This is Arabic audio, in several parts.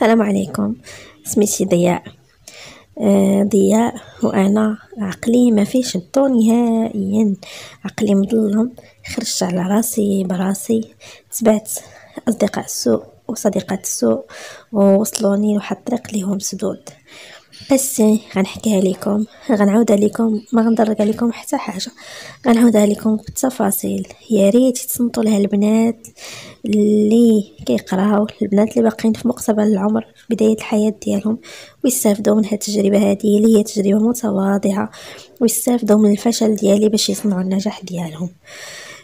السلام عليكم. سميتي ضياء. آه ضياء وأنا عقلي ما فيش الضو نهائيا. عقلي مظلم خرجت على راسي براسي. تبعت أصدقاء السوء وصديقات السوء ووصلوني لواحد الطريق اللي هو مسدود. بس غنحكيها لكم غنعاودها لكم ما غندرك عليكم حتى حاجة. غنعاودها لكم بالتفاصيل. يا ريت تصنتوا لها البنات اللي كيقراو البنات اللي باقيين في مقتبل العمر في بداية الحياة ديالهم ويستافدوا من هاد التجربة هذه اللي هي تجربة متواضعة ويستافدوا من الفشل ديالي باش يصنعوا النجاح ديالهم.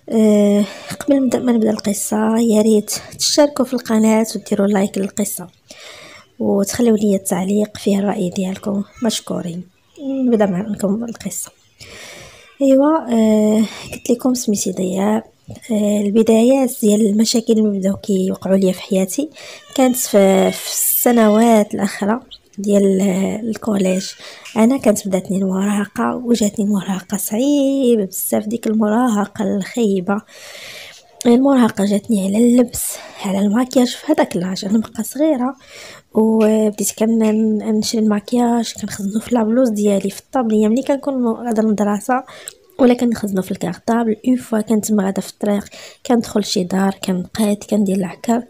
أه قبل ما نبدأ القصة يا ريت تشتركوا في القناة وديروا لايك للقصة. وتخليو لي التعليق فيه الرأي ديالكم. مشكورين. نبدا معكم القصة. ايوا آه قلت لكم سميتي ضياء. آه البدايات ديال المشاكل اللي بداو كيوقعوا لي في حياتي كانت في, في السنوات الاخرى ديال ال collège. أنا كانت بداتني المراهقة وجاتني مراهقه صعيبه بزاف ديك المراهقة الخيبه المراهقه جاتني على اللبس على الماكياج في هذاك l'âge أنا بقى صغيرة وبديت كنشري الماكياج كنخزنو في la blouse ديالي في الطابلية ملي كنكون غادا للمدرسه ولا كنخزنو في ال cartable une fois كنت غادا في الطريق كندخل شي دار كنقاد كندير العكر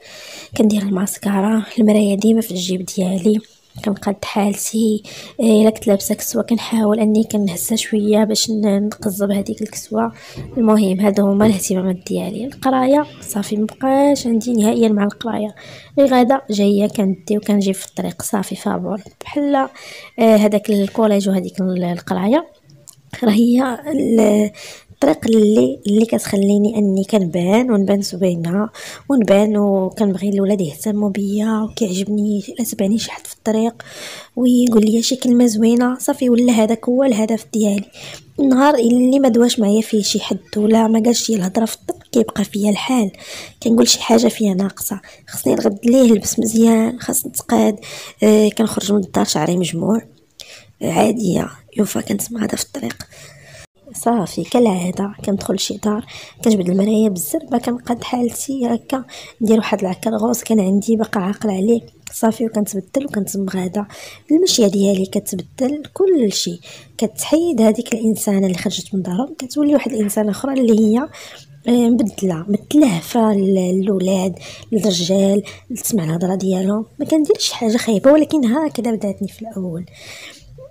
كندير الماسكارا المراية ديما في الجيب ديالي. كنقاد حالتي إيه، إلا كنت لابسة كسوة كنحاول أني كنهزها شوية باش نقزب هذيك الكسوة. المهم هادو هما الاهتمامات ديالي. القراية صافي مبقاش عندي نهائيا مع القراية. غدا جاية كندي وكنجي في الطريق صافي فابور. بحال إيه، هذاك الكوليج وهذيك القراية. راه هي الطريق اللي اللي كتخليني اني كنبان ونبان زوينه ونبان وكنبغي الولاد يهتموا بيا وكيعجبني لا تبعني شي حد في الطريق ويقول لي شي كلمة زوينة. صافي ولا هذاك هو الهدف ديالي. النهار اللي ما دواش معايا فيه شي حد ولا ما قالش لي الهضرة في الطريق كيبقى فيا الحال. كنقول شي حاجة فيا ناقصة. خصني نغد ليه لبس مزيان خاص نتقاد. آه كنخرج من الدار شعري مجموع. عادية. يوفا كنت معاده في الطريق. صافي كالعادة كندخل شي دار كنجبد المرايه بالزربه كنقاد حالتي هكا ندير واحد العكا غوص كان عندي باقا عاقل عليه صافي وكنتبدل وكنتم غادا المشية ديالي كتبدل كل شيء كتحيد هذيك الإنسانة اللي خرجت من دارها كتولي واحد الإنسانة أخرى اللي هي آه، مبدلة متلهفه للولاد للرجال تسمع الهضرة ديالهم. ما كنديرش حاجة خايبة ولكن هكذا بداتني في الأول.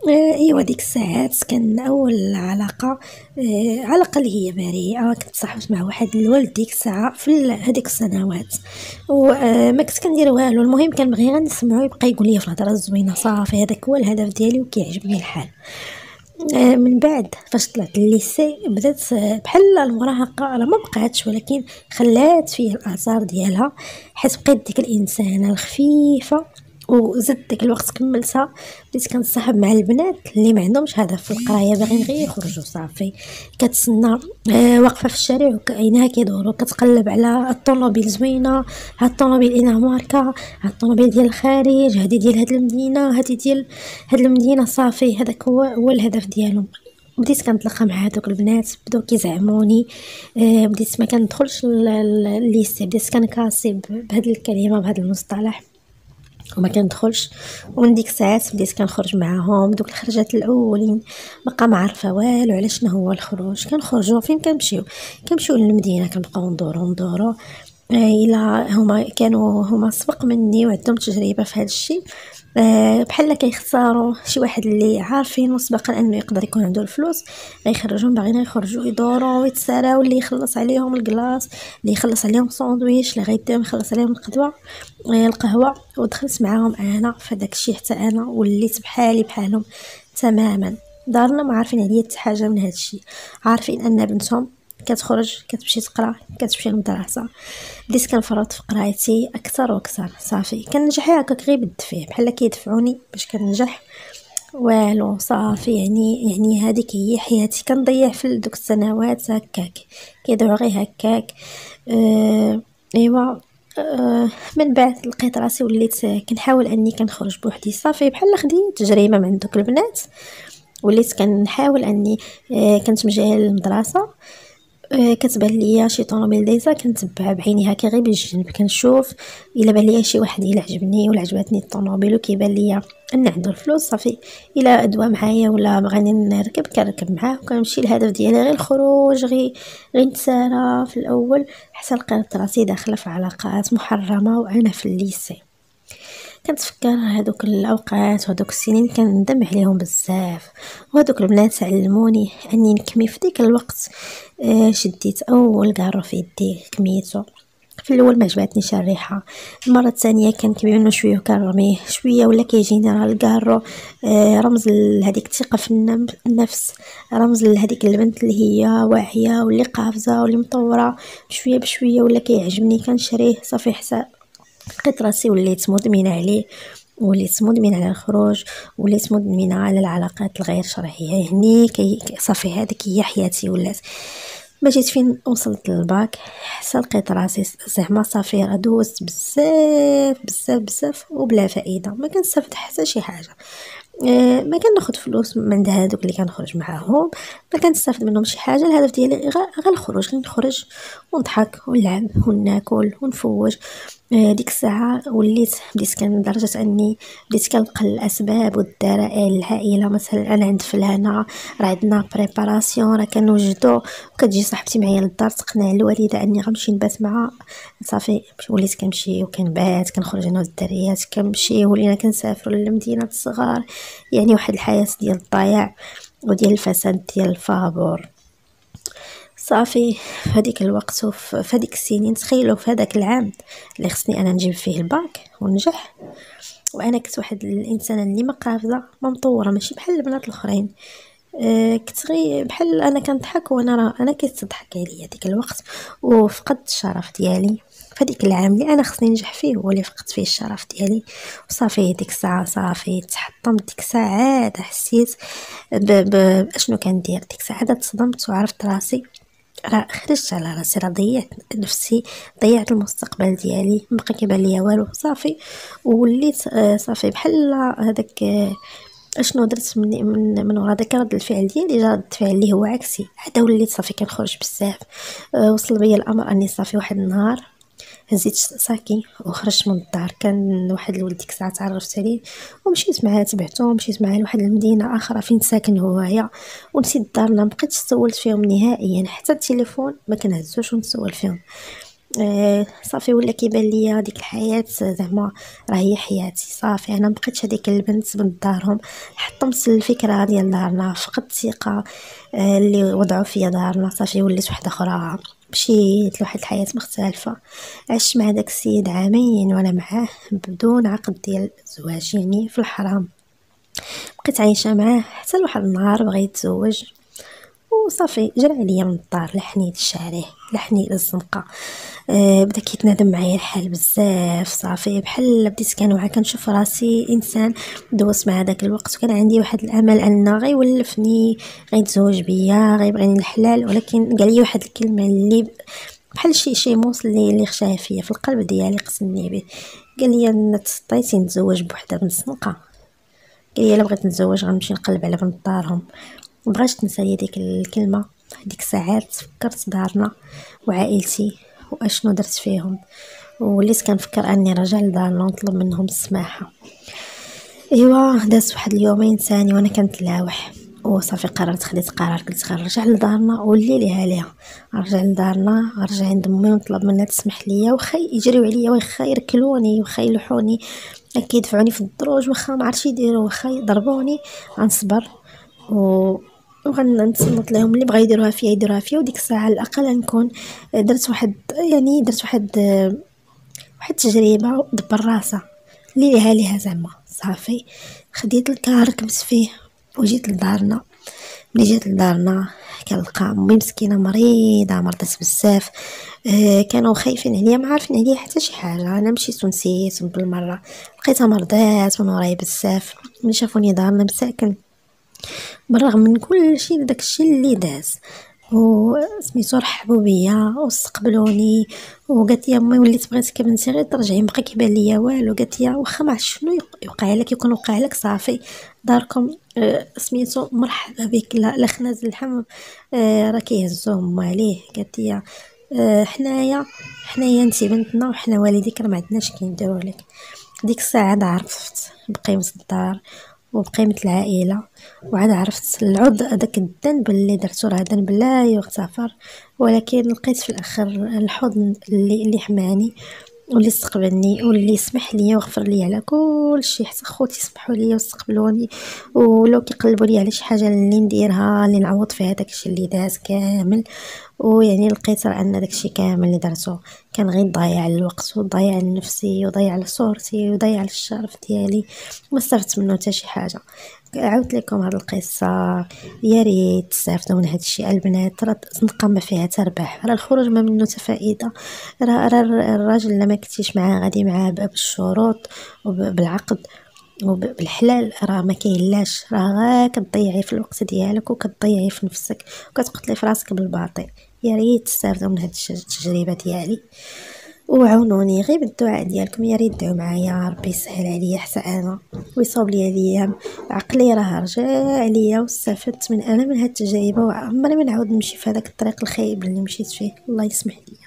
ايوا ديك الساعات كان أول علاقة آه علاقة اللي هي بريئه كنت صاحبت مع واحد الولد ديك الساعة في هذيك السنوات. وما آه كنت كندير والو المهم كنبغي غير نسمعو يبقى يقول لي في الهضرة الزوينة صافي هذاك هو الهدف ديالي وكيعجبني الحال. آه من بعد فاش طلعت الليسي بدات آه، بحال المراهقة راه ما بقاتش ولكن خلات فيه الآثار ديالها حيت بقيت ديك الإنسانة الخفيفة. وزدت الوقت كملتها بديت كنصاحب مع البنات اللي ما عندهمش هدف في القراية باغيين غير يخرجوا صافي. كتسنى آه واقفة في الشارع وكأينها كيدوروا كتقلب على الطوموبيل زوينة هاد الطوموبيل اينا ماركة هاد الطوموبيل ديال الخارج هادي ديال هاد المدينة هادي ديال هاد المدينة صافي. هذاك هو هو الهدف ديالهم. بديت كنتلاقى مع هادوك البنات بداو كيزعموني آه بديت ما كندخلش ال lycée بديت كنكاسي بهاد الكلمة بهذا المصطلح. وما كندخلش. ومن ديك الساعات بديت كنخرج معاهم دوك الخرجات الأولين. بقى ما عارفة والو على شنو هو الخروج. كنخرجوا فين كنمشيو؟ كنمشيو للمدينة كنبقاو ندورو ندورو. الا هما كانوا هما سبق مني وعندهم تجربة في هذا الشيء. آه، بحال كيختاروا شي واحد اللي عارفين مسبقا إنه يقدر يكون عنده الفلوس غيخرجوهم باغيين يخرجوا يدوروا ويتساراو اللي يخلص عليهم الكلاص اللي يخلص عليهم ساندويتش اللي غيديهم يخلص عليهم القدوة آه، القهوة. ودخلت معاهم أنا في داك الشيء حتى أنا وليت بحالي بحالهم تماما. دارنا ما عارفين عليا حتى حاجة من هذا الشيء. عارفين أن بنتهم كتخرج كتمشي تقرا كتمشي للمدرسة. بديت كنفرط في قرايتي أكثر وأكثر صافي. كنجح هكاك غير بالدفيه بحال كيدفعوني باش كنجح. والو صافي. يعني يعني هذيك هي حياتي كنضيع في دوك السنوات هكاك. كيدعو غير هكاك. آه إيوا. آه من بعد لقيت راسي وليت كنحاول أني كنخرج بوحدي. صافي. بحال خديت تجربه من دوك البنات. وليت كنحاول أني آه كنت مجيه للمدرسة. آه، كتبان ليا شي طوموبيل دايزة كنتبعها بعيني هكا غير بالجنب كنشوف. إلا بان ليا شي واحد إلا عجبني ولا عجبتني الطوموبيل وكيبان ليا أن عنده الفلوس صافي. إلا دوا معايا ولا بغاني نركب كنركب معاه وكنمشي الهدف ديالي. غير الخروج غير غير نتسارى في الأول حتى لقيت راسي داخلة في علاقات محرمة وأنا في الليسي. كنتفكر هادوك الأوقات وهادوك السنين كندم عليهم بزاف. وهادوك البنات علموني أني نكمي في ديك الوقت. آه شديت أول قارو في يدي كميتو في الأول ما عجبتنيش الريحه المرة الثانية كنكمي منه شوية وكنرميه شوية ولا كيجيني راه الكارو رمز لهذيك الثقة في النفس. رمز لهذيك البنت اللي هي واعية واللي قافزة واللي مطورة. بشوية بشوية ولا كيعجبني. كنشريه صافي حتى لقيت راسي وليت مدمنة عليه. وليت مدمنه على الخروج وليت مدمنه على العلاقات الغير شرعية. يعني كي صافي هذيك هي حياتي ولات. ما جيت فين؟ وصلت للباك حتى لقيت راسي زعما صافي راه دوزت بزاف بزاف بزاف وبلا فائدة. ما كنستافد حتى شي حاجة. آه، ما كناخذ فلوس من عند هادوك اللي كنخرج معاهم. ما كنستافد منهم شي حاجة. الهدف ديالي غير الخروج. نخرج ونضحك ونلعب وناكل ونفوج. ديك الساعة وليت بديت كان لدرجة أني بديت كنلقى الأسباب والدلائل العائلة مثلا أنا عند فلانة راه عندنا préparation راه كنوجدو. وكتجي صاحبتي معايا للدار تقنع الوالدة أني غنمشي نبات معها صافي وليت كنمشي وكنبات كنخرج أنا والدريات كنمشي. ولينا كنسافرو للمدينة الصغار. يعني واحد الحياة ديال الضياع وديال الفساد ديال الفابور. صافي في هذيك الوقت وفي هذيك السنين تخيلوا في هذاك العام اللي خصني أنا نجيب فيه الباك ونجح. وأنا كنت واحد الإنسانة اللي ما قافزة ما مطورة ماشي بحال البنات الأخرين. أه كنت بحال أنا كنضحك وأنا راه أنا كيتضحك عليا ديك الوقت. وفقدت الشرف ديالي فديك العام اللي أنا خصني ننجح فيه هو اللي فقدت فيه الشرف ديالي. وصافي ديك الساعة صافي تحطمت ديك الساعة عاد حسيت باشنو كندير؟ ديك الساعة تصدمت وعرفت راسي راه خرجت على راسي راه ضيعت نفسي ضيعت المستقبل ديالي. مبقى كيبان ليا والو صافي. وليت آه، صافي. بحال هذاك آه، أشنو درت من من, من ورا؟ داك رد الفعل ديالي جا رد الفعل اللي هو عكسي. عاد وليت صافي كنخرج بزاف. أه وصل بيا الأمر أني صافي واحد النهار. هزيت ساكي وخرجت من الدار. كان واحد الولد ديك الساعة تعرفت عليه ومشيت معاه تبعته ومشيت معاه لواحد المدينة أخرى فين ساكن هويا ونسيت دارنا مبقيتش سولت فيهم نهائيا حتى التليفون ما كنهزوش ونسول فيهم. آه صافي ولا كيبان ليا ديك الحياة زعما راه هي حياتي. صافي أنا مبقيتش هذيك البنت من دارهم. حطمت الفكرة ديال دارنا فقدت الثقة آه اللي وضعوا فيا دارنا. صافي وليت وحده أخرى. مشيت لواحد الحياة مختلفة. عشت مع داك السيد عامين وأنا معاه بدون عقد ديال الزواج يعني في الحرام. بقيت عايشة معاه حتى لواحد النهار بغا يتزوج. وصافي جرى عليا من الدار لحنيت الشعريه لحنيت الزنقه أه بدا كيتنادم معايا الحال بزاف صافي. بحال بديت كنوعى كنشوف راسي إنسان دوز مع داك الوقت وكان عندي واحد الأمل أن غيولفني غيتزوج بيا غيبغيني الحلال ولكن قال لي واحد الكلمة اللي بحال شي شي موس اللي اللي خشاه فيا في القلب ديالي قسمني به. قال لي ان تسطيتي نتزوج بوحدة بنت سنقه قال لي إلا بغيت نتزوج غنمشي نقلب على بنت دارهم. مبغاش تنسى ديك الكلمة. ديك الساعات فكرت دارنا وعائلتي وأشنو درت فيهم. وليت كنفكر أني رجع لدارنا ونطلب منهم السماحة. إيوا داز واحد اليومين ثاني وأنا كنتلاوح. وصافي قررت خديت قرار قلت غنرجع لدارنا واللي ليها ليها نرجع لدارنا نرجع عند امي ونطلب منها تسمح ليا واخا يجريو عليا واخا يركلوني واخا يلوحوني كيدفعوني في الدروج واخا ما عرفتش يديروا واخا يضربوني. غنصبر و وغنتصنت لهم اللي بغا يديروها فيا يديروها فيا. وديك الساعة على الأقل نكون درت واحد يعني درت واحد واحد التجربة دبر راسها اللي ليها ليها زعما صافي. خديت الكار ركبت فيه وجيت لدارنا. ملي جيت لدارنا كنلقى أمي مسكينة مريضة مرضت بزاف. آه كانوا خايفين عليا ما عارفين عليا حتى شي حاجة. أنا مشيت ونسيت بالمرة لقيتها مرضات من ورايا بزاف. ملي شافوني دارنا مساكن بالرغم من كل شيء داك الشيء اللي داز. وسميتو رحبوا بيا واستقبلوني وقالت لي أمي وليت بغيتك بنتي غير ترجعي مبقى كيبان ليا والو. قالت لي واخا ما شنو يوقع لك يكون وقع لك صافي. داركم آه سميتو مرحبا بك. لا خناز اللحم آه راه كيهزوهم عليه قالت لي آه حنايا حنايا انت بنتنا وحنا والديك راه ما عندناش كنديروا لك. ديك الساعة عرفت بقيمه الدار وبقيمة العائلة. وعاد عرفت العود هذاك الذنب اللي درتو راه ذنب لا يغتفر ولكن لقيت في الآخر الحضن اللي اللي حماني واللي استقبلني واللي سمح لي وغفر لي على كل شيء حتى خوتي سمحوا لي واستقبلوني. ولو كيقلبوا لي على شي حاجة اللي نديرها اللي نعوض فيها داكشي اللي داز كامل. ويعني لقيت راه أن داكشي كامل اللي درتو. كان غير ضايع الوقت وضايع لنفسي وضايع لصورتي وضايع للشرف ديالي. ما استفدت منه حتى شي حاجة. عاودت لكم هاد القصة. يا ريت تستافدوا من هاد الشيء البنات راه الزنقه ما فيها تربح راه الخروج ما منه تفائده راه الراجل اللي ما كنتيش معاه غادي معاه بالشروط وبالعقد وبالحلال راه ما كاينلاش راه غير كتضيعي في الوقت ديالك وكتضيعي في نفسك وكتقتلي في راسك بالباطل. يا ريت تستافدوا من هاد التجربة ديالي. وعاونوني غير بالدعاء ديالكم يا ريت دعوا معايا ربي يسهل عليا حتى أنا ويصوب لي الأيام عقلي راه رجع ليا واستفدت من أنا من هاد التجربة وعمري ما نعاود نمشي في هذاك الطريق الخايب اللي مشيت فيه. الله يسمح لي